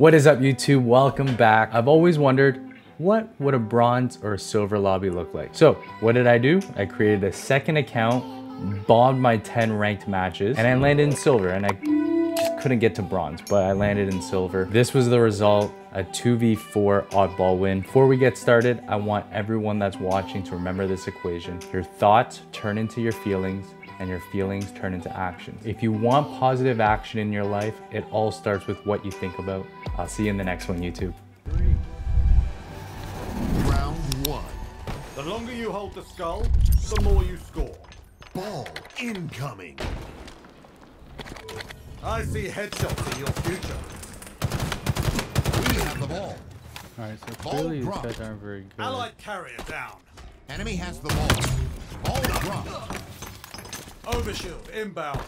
What is up YouTube? Welcome back. I've always wondered what would a bronze or a silver lobby look like? So what did I do? I created a second account, bombed my 10 ranked matches, and I landed in silver and I just couldn't get to bronze, but I landed in silver. This was the result, a 2v4 oddball win. Before we get started, I want everyone that's watching to remember this equation. Your thoughts turn into your feelings and your feelings turn into actions. If you want positive action in your life, it all starts with what you think about. I'll see you in the next one, YouTube. Round one. The longer you hold the skull, the more you score. Ball incoming. I see headshots in your future. We have the ball. All right, so Ball clearly these guys aren't very good. Allied carrier down. Enemy has the ball. Ball dropped. Overshield inbound.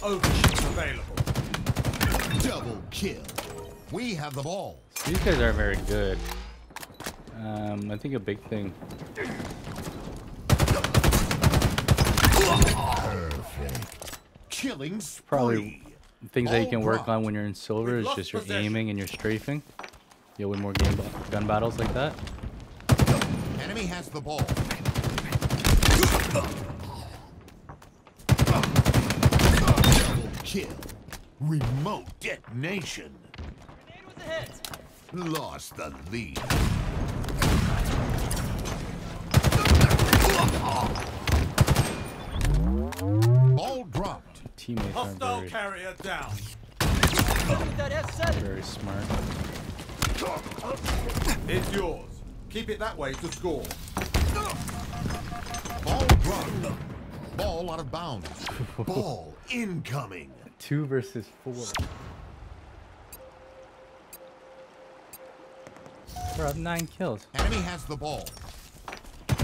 Overshield available. Double kill. We have the ball. These guys aren't very good. Um, I think a big thing. Perfect. Killing spree. Probably Things that you can work dropped. on when you're in silver We've is just your possession. aiming and your strafing. You'll win more game gun battles like that. Enemy has the ball. Double kill. Remote detonation. Lost the lead. Ball dropped. Teammates aren't Hostile carrier down. very smart. It's yours. Keep it that way to score. Ball dropped. Ball out of bounds. Ball incoming. Two versus four. We're up nine kills. Enemy has the ball. Ball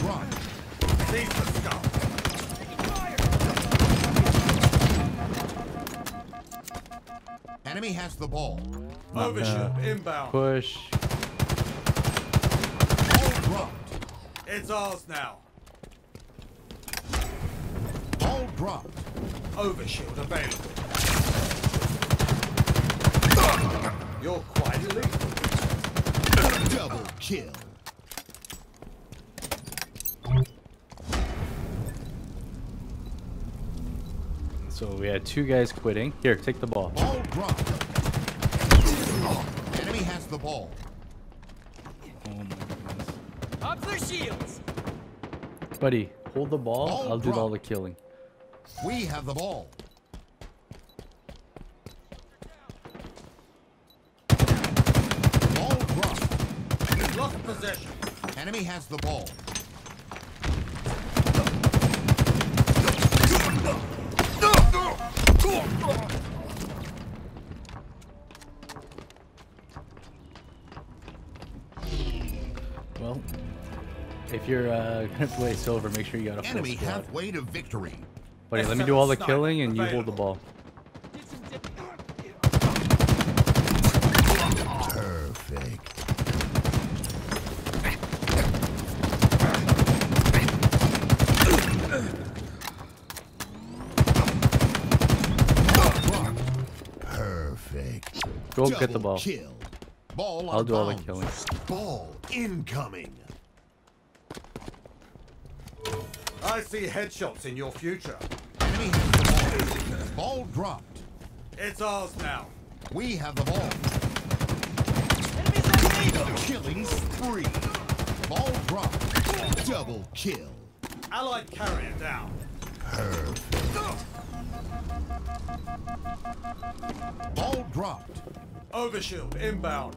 dropped. Seize the skull. Enemy has the ball. Overshield inbound. Push. Ball dropped. It's ours now. Ball dropped. Overshield available. You're quite elite. Double kill. So we had two guys quitting. Here, take the ball. Ball dropped. Enemy has the ball. Oh my goodness. Up the shields! Buddy, hold the ball. Ball I'll do all the killing. We have the ball. Ball dropped. Lost possession. Enemy has the ball. Well, if you're uh, gonna play silver, make sure you got a full Enemy squad. halfway to victory. Buddy, let me do all the killing and you hold the ball. Perfect. Perfect. Go get the ball. Kill. Ball I'll out do all the killing. Ball incoming. I see headshots in your future. Enemy has ball. Ball dropped. It's ours now. We have the ball. Killing spree. Ball dropped. Double kill. Allied carrier down. Ball dropped. Overshield inbound.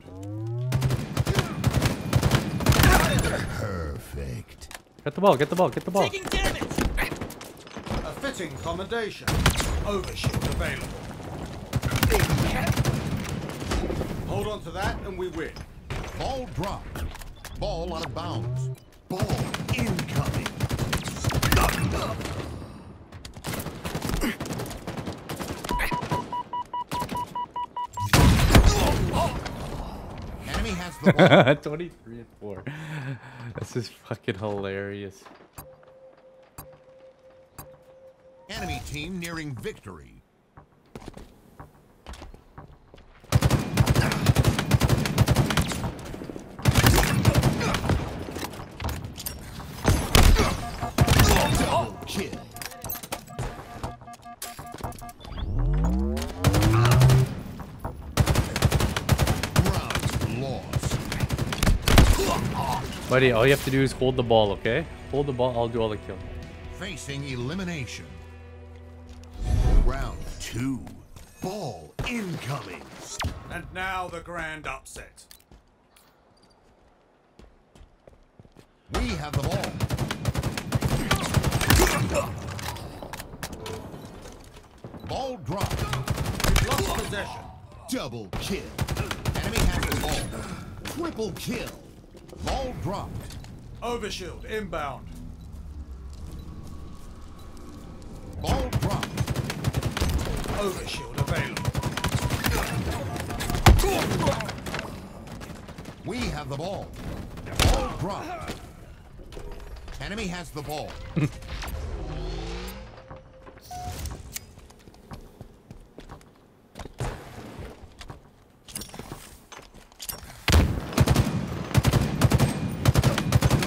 Perfect. Get the ball, get the ball, get the ball. Taking damage! A fitting commendation. Overshield available. Hold on to that and we win. Ball dropped. Ball out of bounds. Ball incoming. 23 and 4. This is fucking hilarious. Enemy team nearing victory. Double kill. Buddy, all you have to do is hold the ball, okay? Hold the ball, I'll do all the killing. Facing elimination. Round two. Ball incoming. And now the grand upset. We have the ball. Ball dropped. We've lost possession. Double kill. Enemy has the ball. Triple kill. Ball dropped. Overshield inbound. Ball dropped. Overshield available. We have the ball. Ball dropped. Enemy has the ball.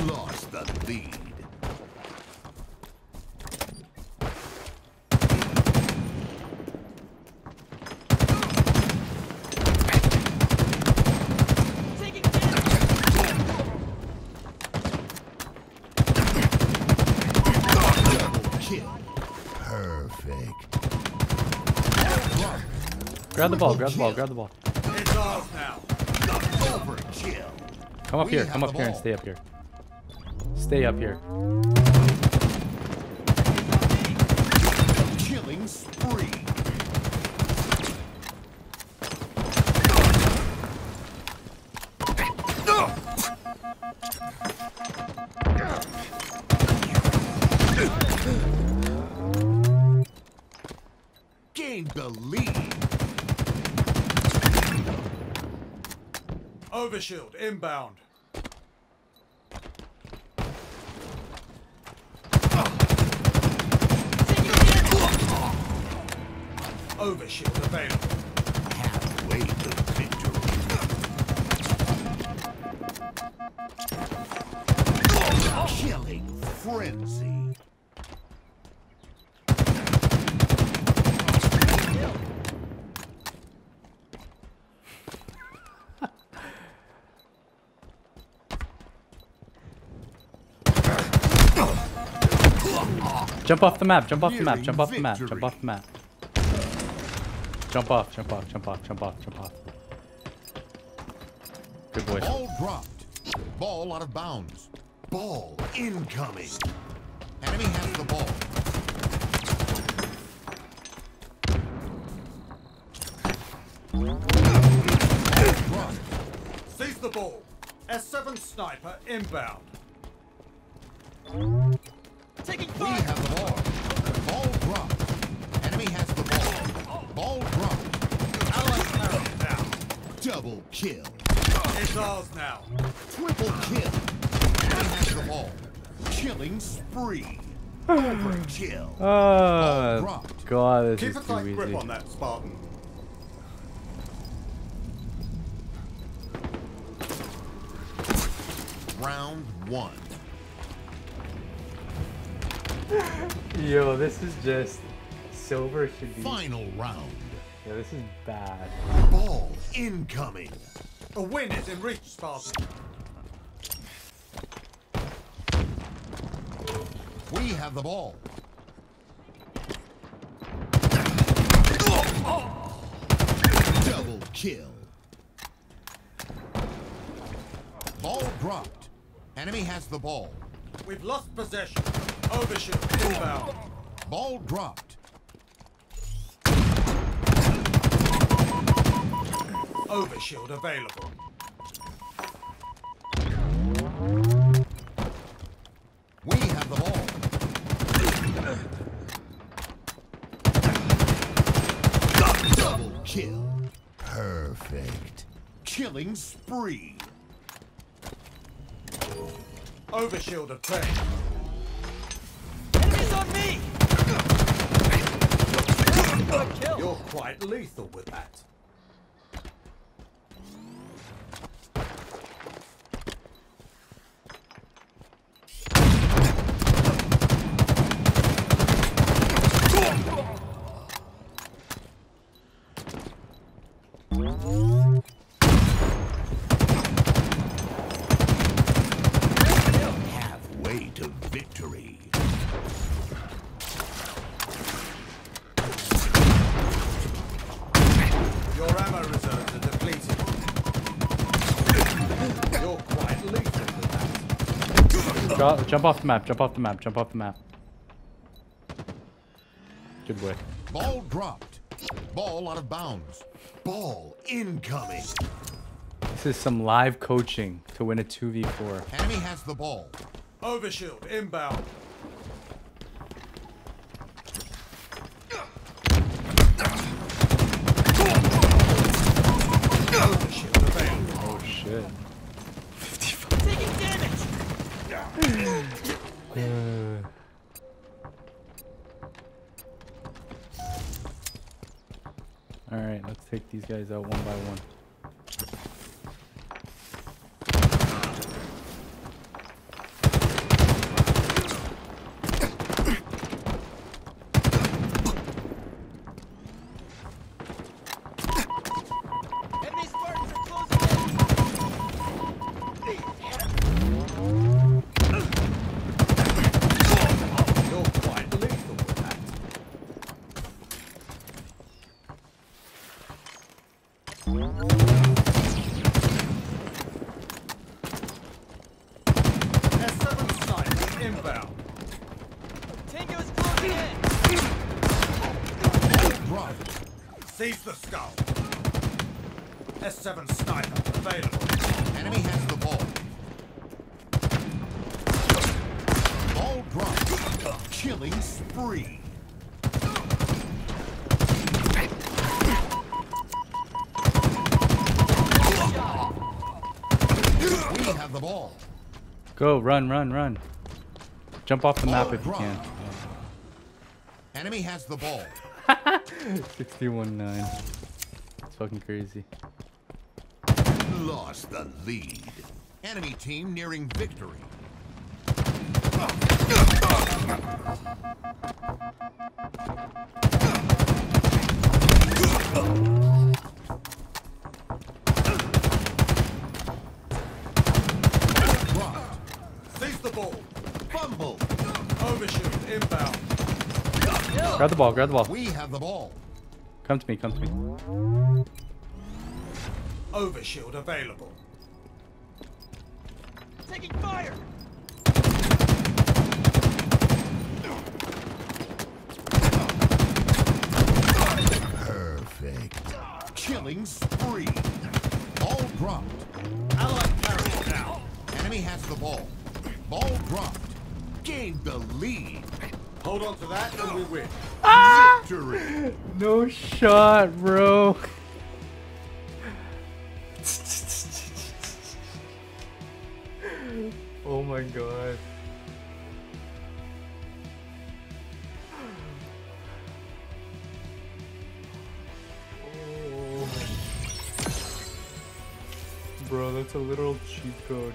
Lost the lead. Taking damage. Double kill. Perfect. Grab the ball, grab the ball, grab the ball. It's ours now. Come up We here, come up here and stay up here. Stay up here. Killing spree. Overshield inbound. Overshield available. Halfway to victory. Killing frenzy. Jump off the map, jump off the map, jump off the map, jump off the map. Jump off, jump off, jump off, jump off, jump off. Good boy. Ball dropped. Ball out of bounds. Ball incoming. Enemy has the ball. Ball dropped. Seize the ball. S7 sniper inbound. Taking We fire. have the ball. Ball dropped. Enemy has the ball. Ball dropped. Allied carrier down. Double kill. It's ours now. Triple kill. Enemy has the ball. Killing spree. Overkill. Oh, ah, dropped. God, this Keep is a too tight easy. grip on that, Spartan. Round one. Yo, this is just silver should be. Final round. Yeah, this is bad. Ball incoming. A win is in reach, Spartan. We have the ball. Double kill. Ball dropped. Enemy has the ball. We've lost possession. Overshield inbound. Ball dropped. Overshield available. We have the ball. Double kill. Perfect. Killing spree. Overshield obtained. Enemies on me! Good kill. You're quite lethal with that. Halfway to victory. Your ammo reserves are depleted. You're quite lethal with that. Go, jump off the map, jump off the map, jump off the map. Good boy. Ball dropped. Ball out of bounds. Ball incoming. This is some live coaching to win a 2v4. Enemy has the ball. Overshield inbound. Oh shit. Taking damage! Alright, let's take these guys out one by one. Enemy Spartans are closing in! You're quite lethal with that. S7 sniper inbound. Tango is closing in! Ball. Seize the skull. S7 sniper available. Enemy has the ball. Ball dropped. Killing spree. We have the ball. Go, run, run, run. Jump off the map if you can. Enemy has the ball. 61-9. It's fucking crazy. Lost the lead. Enemy team nearing victory. Dropped. Seize the ball. Fumble. Overshield inbound. Grab the ball, grab the ball. We have the ball. Come to me, come to me. Overshield available. Taking fire! Perfect. Killing spree. Ball dropped. Allied carrier down. Enemy has the ball. Ball dropped. Gained the lead. Hold on to that and we win. Ah! Victory. No shot, bro. oh my god. Oh. Bro, that's a literal cheat code.